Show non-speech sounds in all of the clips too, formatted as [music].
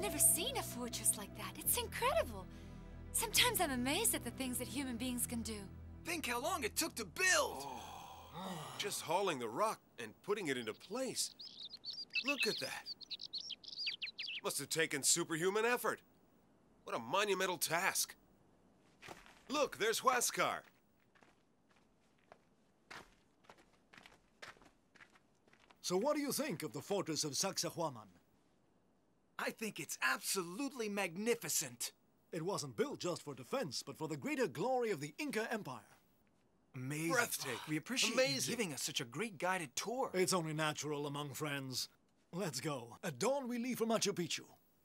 never seen a fortress like that. It's incredible. Sometimes I'm amazed at the things that human beings can do. Think how long it took to build! [sighs] Just hauling the rock and putting it into place. Look at that. Must have taken superhuman effort. What a monumental task. Look, there's Huascar. So what do you think of the fortress of Sacsayhuaman? I think it's absolutely magnificent. It wasn't built just for defense, but for the greater glory of the Inca Empire. Amazing. Breathtaking. We appreciate Amazing. you giving us such a great guided tour. It's only natural among friends. Let's go. At dawn, we leave for Machu Picchu.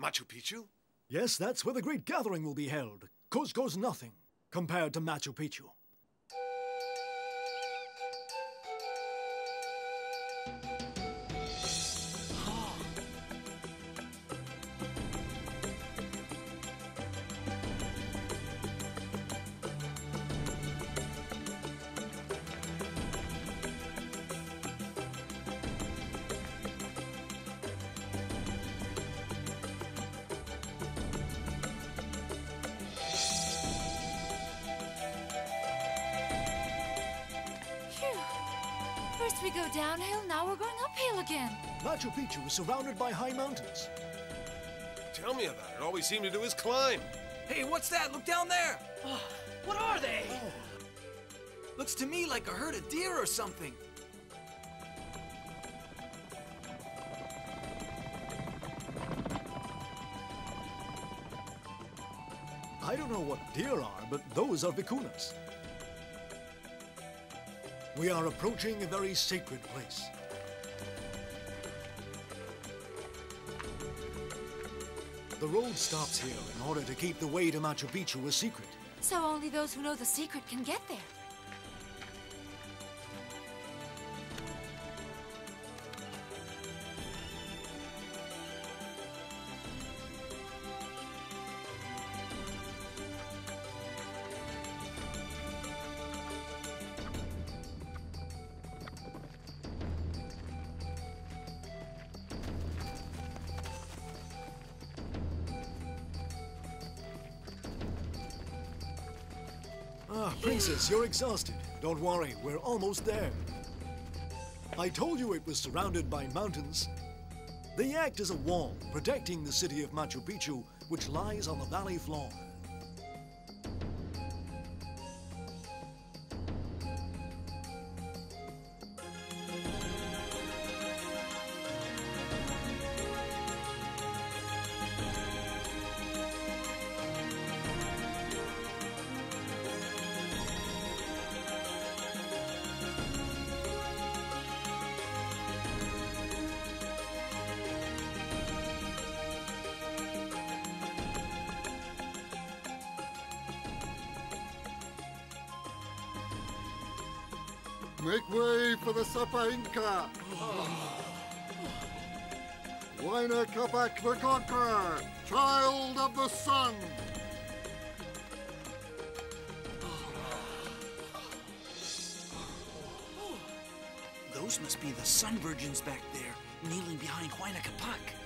Machu Picchu? Yes, that's where the great gathering will be held. Cusco's nothing compared to Machu Picchu. We go downhill, now we're going uphill again. Machu Picchu is surrounded by high mountains. Tell me about it. All we seem to do is climb. Hey, what's that? Look down there! What are they? Oh. Looks to me like a herd of deer or something. I don't know what deer are, but those are vicunas. We are approaching a very sacred place. The road stops here in order to keep the way to Machu Picchu a secret. So only those who know the secret can get there. Ah, Princess, you're exhausted. Don't worry, we're almost there. I told you it was surrounded by mountains. They act as a wall, protecting the city of Machu Picchu, which lies on the valley floor. Make way for the Sapa Inca! Huayna Capac the Conqueror, child of the sun! Those must be the Sun Virgins back there, kneeling behind Huayna Capac.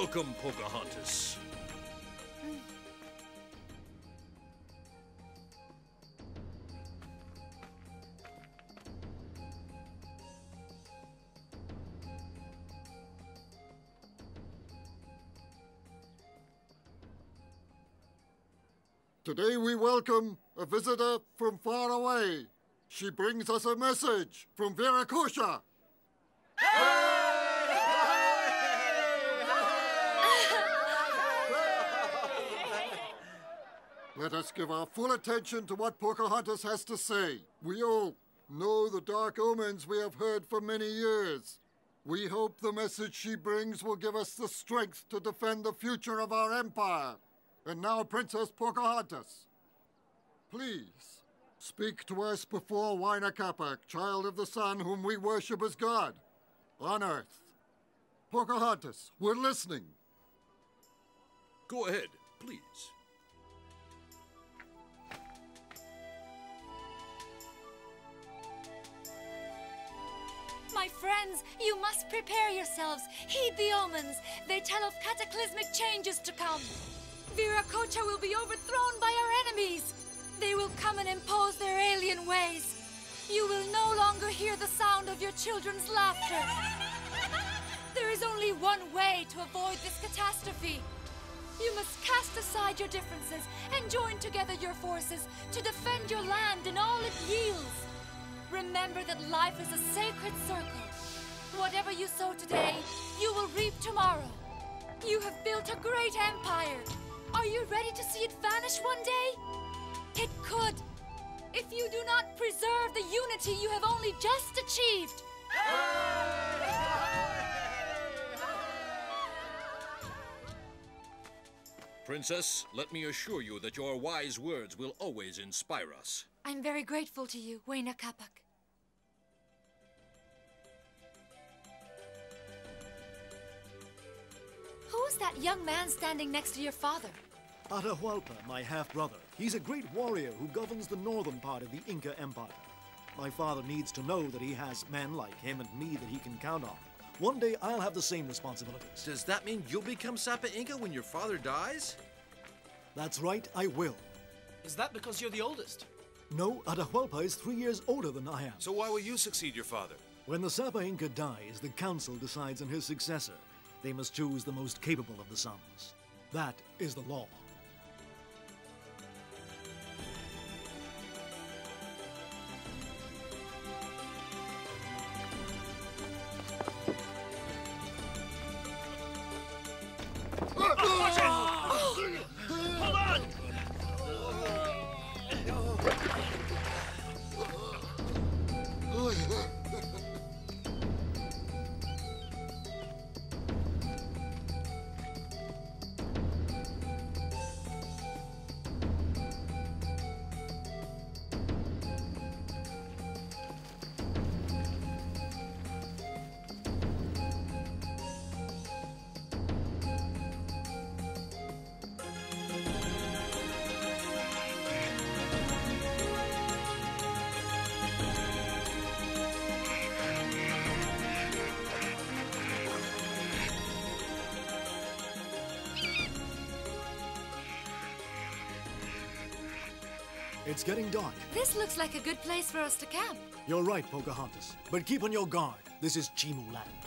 Welcome, Pocahontas. Today we welcome a visitor from far away. She brings us a message from Viracocha. Let us give our full attention to what Pocahontas has to say. We all know the dark omens we have heard for many years. We hope the message she brings will give us the strength to defend the future of our empire. And now, Princess Pocahontas, please speak to us before Huayna child of the sun whom we worship as God on earth. Pocahontas, we're listening. Go ahead, please. Friends, you must prepare yourselves. Heed the omens. They tell of cataclysmic changes to come. Viracocha will be overthrown by our enemies. They will come and impose their alien ways. You will no longer hear the sound of your children's laughter. There is only one way to avoid this catastrophe. You must cast aside your differences and join together your forces to defend your land and all it yields. Remember that life is a sacred circle. Whatever you sow today, you will reap tomorrow. You have built a great empire. Are you ready to see it vanish one day? It could. If you do not preserve the unity you have only just achieved. Princess, let me assure you that your wise words will always inspire us. I'm very grateful to you, Huayna Capac. Who is that young man standing next to your father? Atahualpa, my half-brother. He's a great warrior who governs the northern part of the Inca Empire. My father needs to know that he has men like him and me that he can count on. One day I'll have the same responsibilities. Does that mean you'll become Sapa Inca when your father dies? That's right, I will. Is that because you're the oldest? No, Atahualpa is three years older than I am. So why will you succeed your father? When the Sapa Inca dies, the council decides on his successor. They must choose the most capable of the sons. That is the law. Hold quickly. It's getting dark. This looks like a good place for us to camp. You're right, Pocahontas. But keep on your guard. This is Chimu land.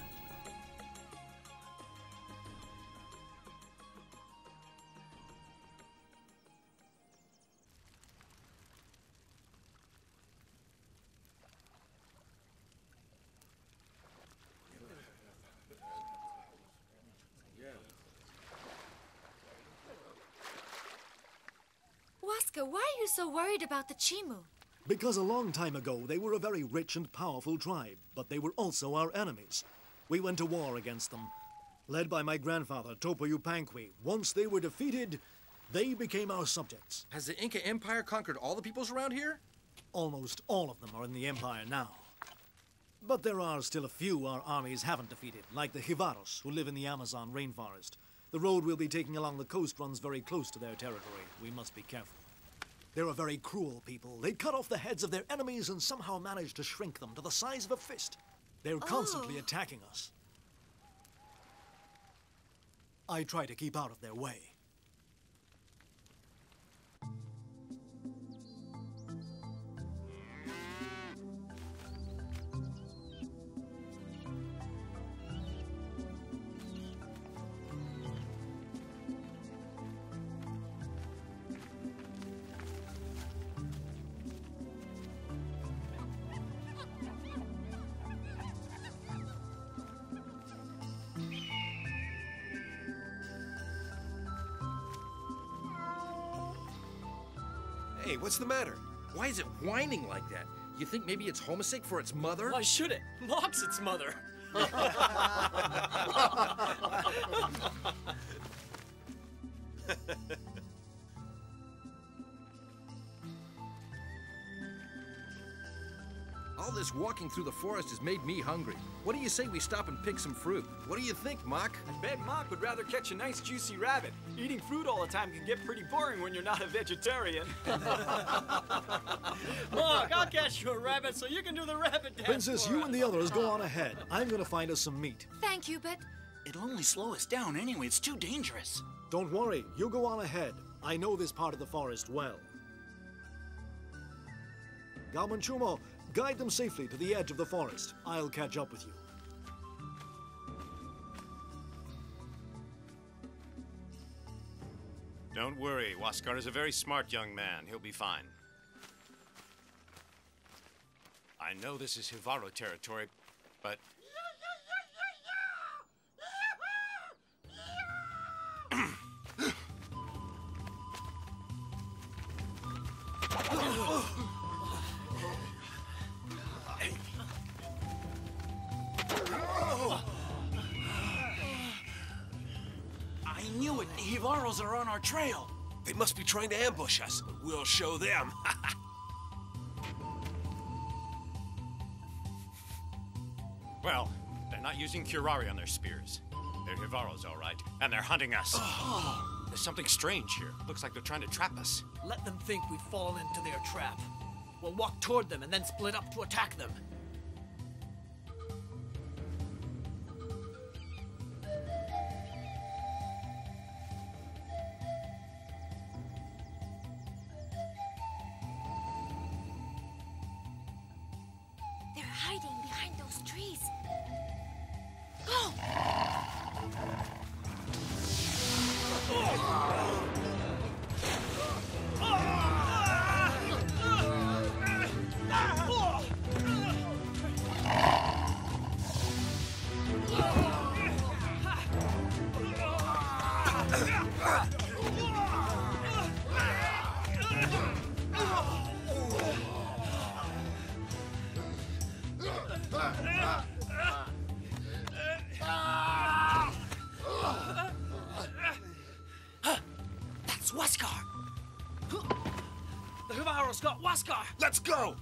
Worried about the Chimu? Because a long time ago, they were a very rich and powerful tribe, but they were also our enemies. We went to war against them. Led by my grandfather, Topo Yupanqui. Once they were defeated, they became our subjects. Has the Inca Empire conquered all the peoples around here? Almost all of them are in the Empire now. But there are still a few our armies haven't defeated, like the Jivaros, who live in the Amazon rainforest. The road we'll be taking along the coast runs very close to their territory. We must be careful. They're a very cruel people. They'd cut off the heads of their enemies and somehow manage to shrink them to the size of a fist. They're oh. constantly Oh. attacking us. I try to keep out of their way. Hey, what's the matter? Why is it whining like that? You think maybe it's homesick for its mother? Why should it? Mocks its mother. [laughs] [laughs] All this walking through the forest has made me hungry. What do you say we stop and pick some fruit? What do you think, Mock? I bet Mock would rather catch a nice juicy rabbit. Eating fruit all the time can get pretty boring when you're not a vegetarian. [laughs] Look, I'll catch you a rabbit so you can do the rabbit dance. Princess, for you us. and the others go on ahead. I'm gonna find us some meat. Thank you, but It'll only slow us down anyway. It's too dangerous. Don't worry, you go on ahead. I know this part of the forest well. Galmanchumo, guide them safely to the edge of the forest. I'll catch up with you. Don't worry, Huascar is a very smart young man. He'll be fine. I know this is Jivaro territory, but I knew it. The Jivaros are on our trail. They must be trying to ambush us. We'll show them. [laughs] well, they're not using curare on their spears. They're Jivaros, all right, and they're hunting us. Oh. There's something strange here. Looks like they're trying to trap us. Let them think we've fallen into their trap. We'll walk toward them and then split up to attack them. Those trees. That's Huascar. The Jivaro's got! Let's go!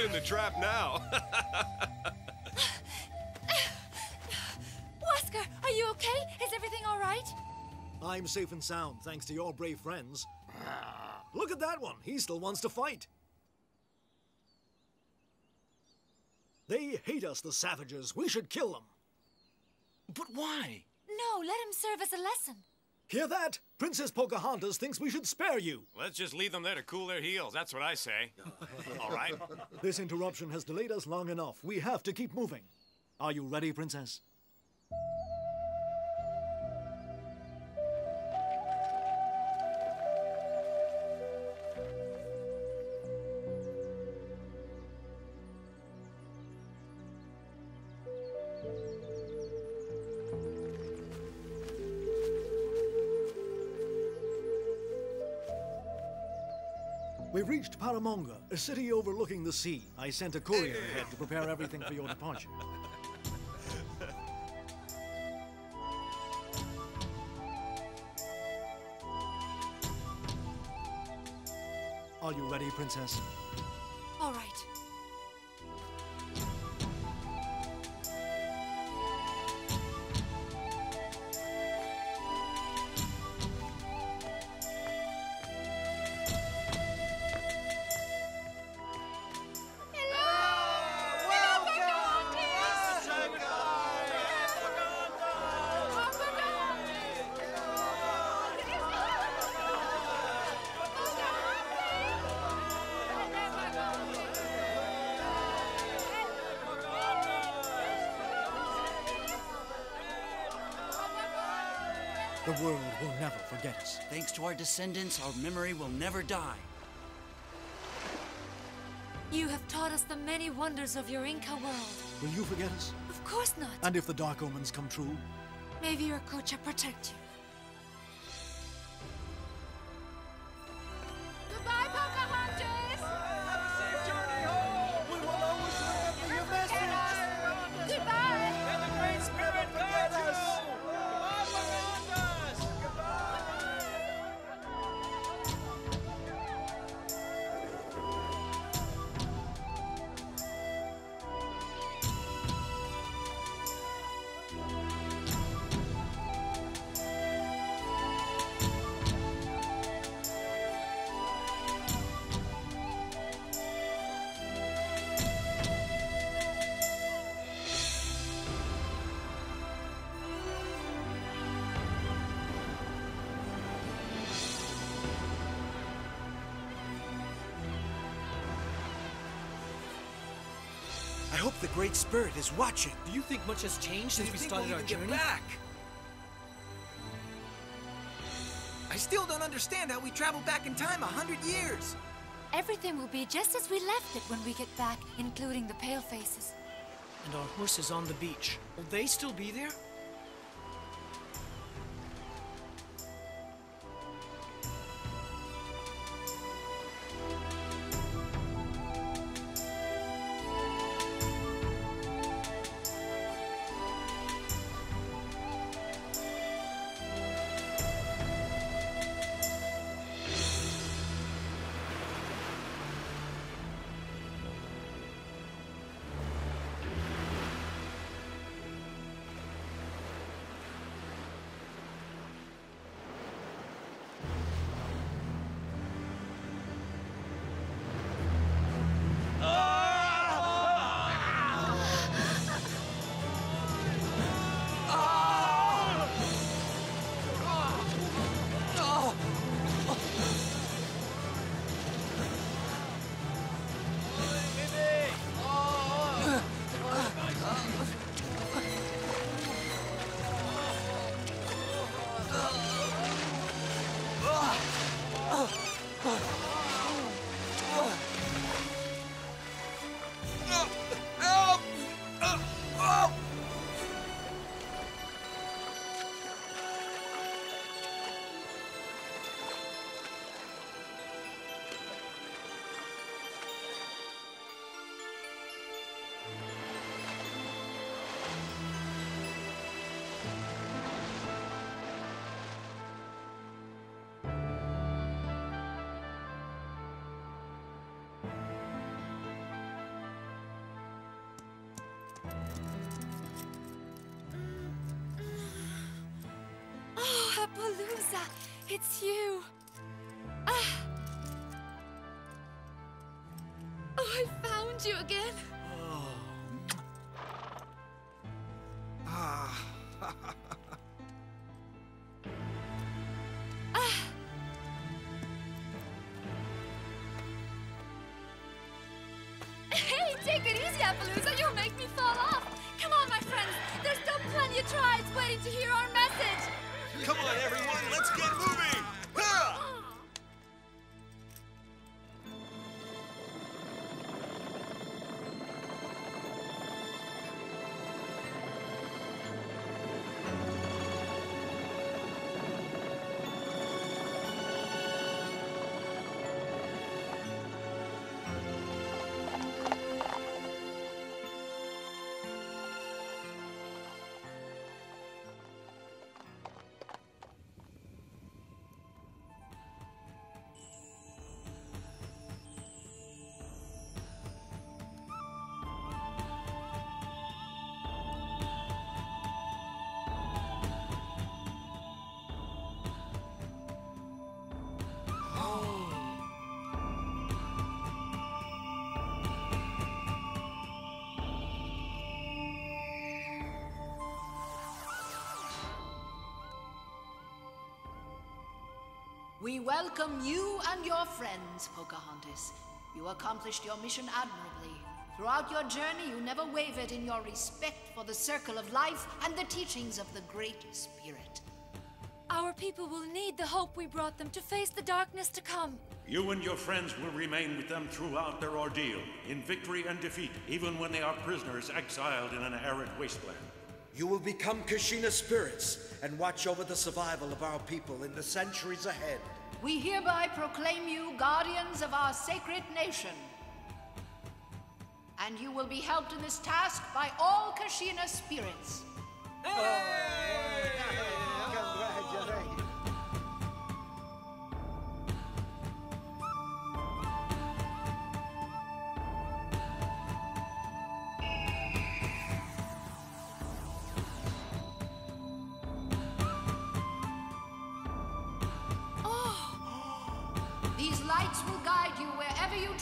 Who's in the trap now. [laughs] Huascar, are you okay? Is everything all right? I'm safe and sound, thanks to your brave friends. Look at that one. He still wants to fight. They hate us, the savages. We should kill them. But why? No, let him serve as a lesson. Hear that? Princess Pocahontas thinks we should spare you. Let's just leave them there to cool their heels. That's what I say. [laughs] All right. This interruption has delayed us long enough. We have to keep moving. Are you ready, Princess? We've reached Paramonga, a city overlooking the sea. I sent a courier ahead to prepare everything for your departure. Are you ready, Princess? The world will never forget us. Thanks to our descendants, our memory will never die. You have taught us the many wonders of your Inca world. Will you forget us? Of course not. And if the Dark Omens come true? May Viracocha protect you. Hope the Great Spirit is watching. Do you think much has changed since we started our journey? back? I still don't understand how we traveled back in time a hundred years. Everything will be just as we left it when we get back, including the pale faces. And our horses on the beach. Will they still be there? Oh, It's you! Ah! Oh, I found you again! We welcome you and your friends, Pocahontas. You accomplished your mission admirably. Throughout your journey, you never wavered in your respect for the circle of life and the teachings of the Great Spirit. Our people will need the hope we brought them to face the darkness to come. You and your friends will remain with them throughout their ordeal, in victory and defeat, even when they are prisoners exiled in an arid wasteland. You will become Kachina spirits and watch over the survival of our people in the centuries ahead. We hereby proclaim you guardians of our sacred nation. And you will be helped in this task by all Kachina spirits. These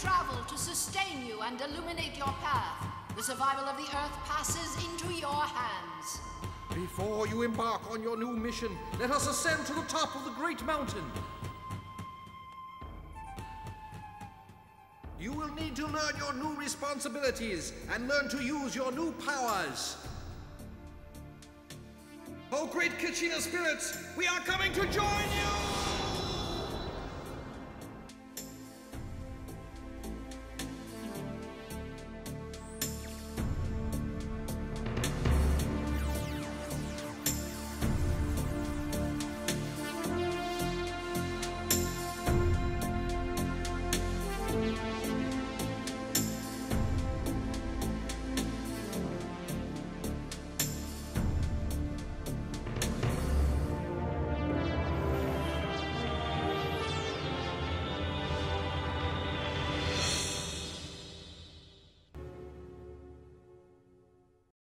travel to sustain you and illuminate your path. The survival of the Earth passes into your hands. Before you embark on your new mission, let us ascend to the top of the great mountain. You will need to learn your new responsibilities and learn to use your new powers. Oh, great Kachina spirits, we are coming to join you!